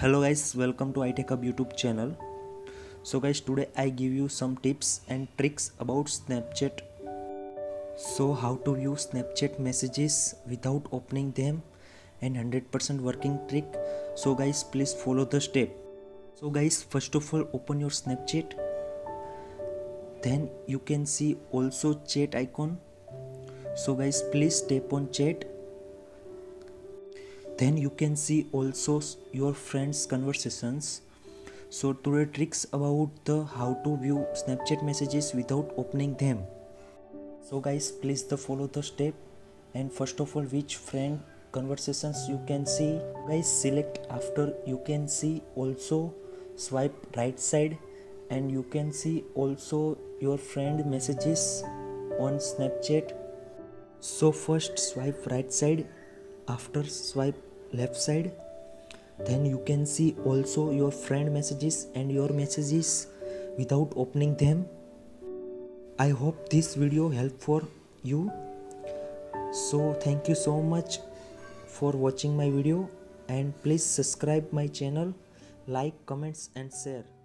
hello guys welcome to itechhub youtube channel. So guys today i give you some tips and tricks about snapchat. So how to view snapchat messages without opening them and 100% working trick. So guys please follow the step. So guys first of all open your snapchat. Then you can see also chat icon. So guys please tap on chat then you can see also your friends conversations. So today tricks about the how to view snapchat messages without opening them. So guys please the follow the step. And first of all which friend conversations you can see? Guys select after you can see also swipe right side. And you can see also your friend messages on snapchat. So first swipe right side. After swipe left side then you can see also your friend messages and your messages without opening them. I hope this video help for you. So thank you so much for watching my video and please subscribe my channel like comments and share